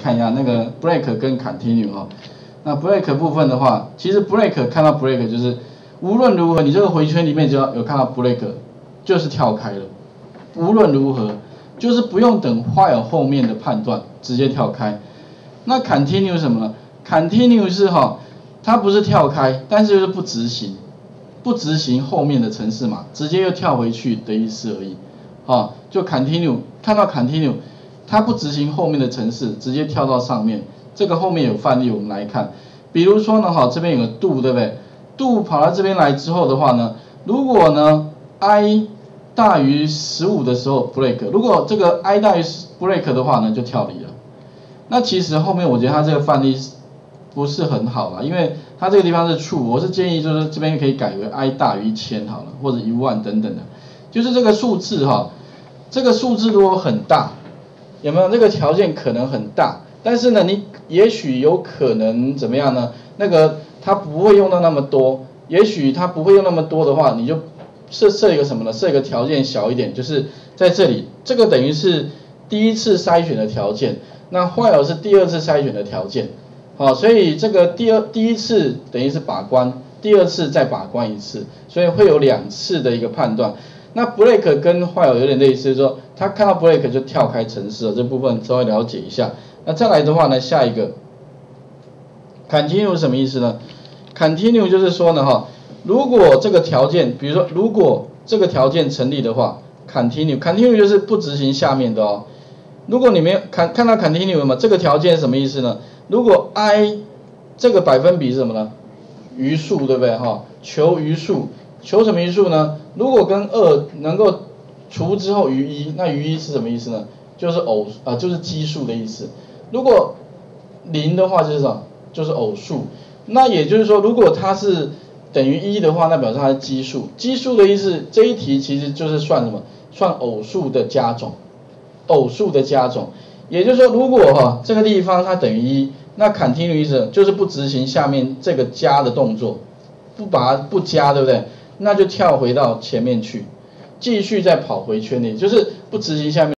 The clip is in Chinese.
看一下那个 break 跟 continue 哈，那 break 部分的话，其实 break 看到 break 就是无论如何你这个回圈里面只要有看到 break 就是跳开了，无论如何就是不用等 while 后面的判断直接跳开。那 continue 什么呢？continue 是哈，它不是跳开，但是就是不执行，不执行后面的程式码，直接又跳回去的意思而已。啊，就 continue 看到 continue。它不执行后面的程式，直接跳到上面。这个后面有范例，我们来看。比如说呢，哈，这边有个 do，对不对？do 跑到这边来之后的话呢，如果呢 i 大于十五的时候 break，如果这个 i 大于 break 的话呢，就跳离了。那其实后面我觉得它这个范例不是很好啦，因为它这个地方是 true，我是建议就是这边可以改为 i 大于一千好了，或者一万等等的。就是这个数字哈，这个数字如果很大。有没有那个条件可能很大，但是呢，你也许有可能怎么样呢？那个它不会用到那么多，也许它不会用那么多的话，你就设设一个什么呢？设一个条件小一点，就是在这里，这个等于是第一次筛选的条件，那 while 是第二次筛选的条件，好，所以这个第二第一次等于是把关，第二次再把关一次，所以会有两次的一个判断。那 break 跟 while 有点类似，就说他看到 break 就跳开程式了，这部分稍微了解一下。那再来的话呢，下一个 continue 什么意思呢？continue 就是说呢，哈，如果这个条件，比如说如果这个条件成立的话，continue，continue 就是不执行下面的哦。如果你没有看看到 continue 了吗？这个条件什么意思呢？如果 i 这个百分比是什么呢？余数对不对？哈，求余数。求什么余数呢？如果跟二能够除之后余一，那余一是什么意思呢？就是偶啊，就是奇数的意思。如果零的话就是什么？就是偶数。那也就是说，如果它是等于一的话，那表示它是奇数。奇数的意思，这一题其实就是算什么？算偶数的加总。偶数的加总。也就是说，如果哈这个地方它等于一，那 continue 意思就是不执行下面这个加的动作，不把它不加，对不对？那就跳回到前面去，继续再跑回圈里，就是不执行下面。